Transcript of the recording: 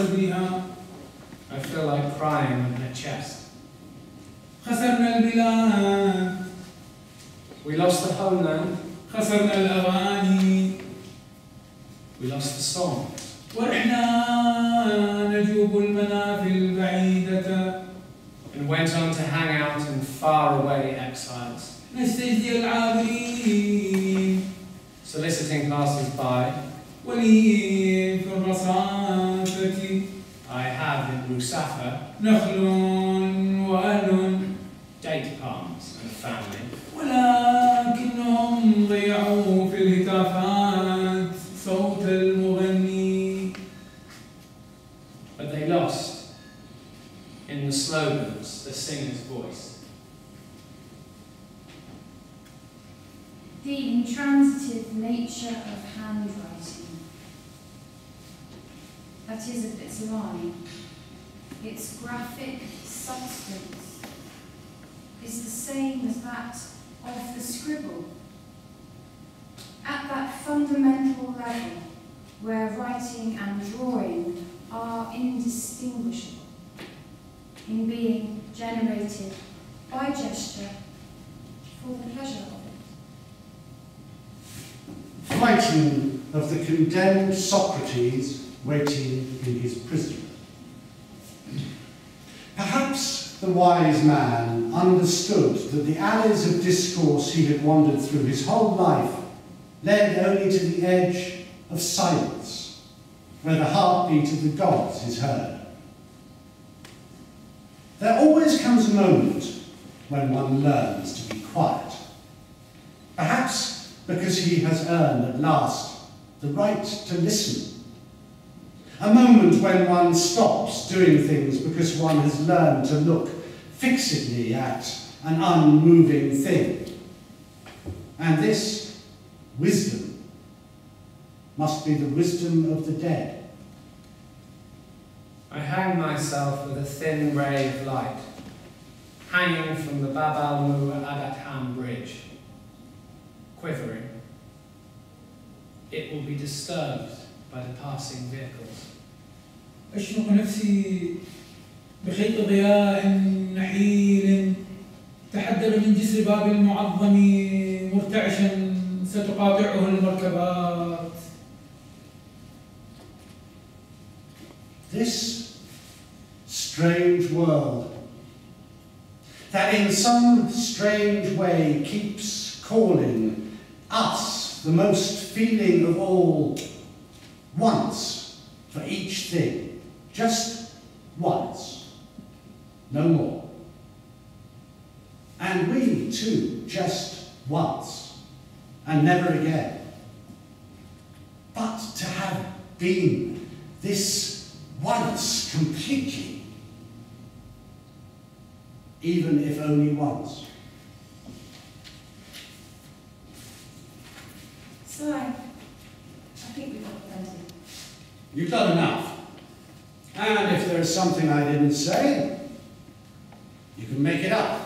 I feel like crying in her chest. خسرنا البلاد We lost the homeland خسرنا الأغاني We lost the song. ورحنا نجوب المنافل بعيدة And went on to hang out in far away exiles نستجدي العابرين Soliciting passers by ولي في الرصافة I have in Rusafa نخل وأهل date palms and a family. ولكنهم ضيعوا في الهتافات صوت المغني But they lost in the slogans the singer's voice. The intransitive nature of handwriting. That is of its line. Its graphic substance is the same as that of the scribble. At that fundamental level where writing and drawing are indistinguishable in being generated by gesture for the pleasure of Writing of the condemned Socrates waiting in his prison. Perhaps the wise man understood that the alleys of discourse he had wandered through his whole life led only to the edge of silence, where the heartbeat of the gods is heard. There always comes a moment when one learns to be quiet. Perhaps because he has earned at last the right to listen. A moment when one stops doing things because one has learned to look fixedly at an unmoving thing. And this wisdom must be the wisdom of the dead. I hang myself with a thin ray of light, hanging from the Bab al Mu'adatham bridge, quivering. It will be disturbed by the passing vehicles. أشنق نفسي بخيط ضياء نحيل تحدر من جسر باب المعظم مرتعشا ستقاطعه المركبات This strange world that in some strange way keeps calling us, the most feeling of all, once for each thing, just once, no more. And we too, just once, and never again. But to have been this once completely, even if only once. You've done enough. And if there's something I didn't say, you can make it up.